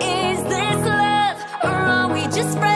Is this love or are we just friends?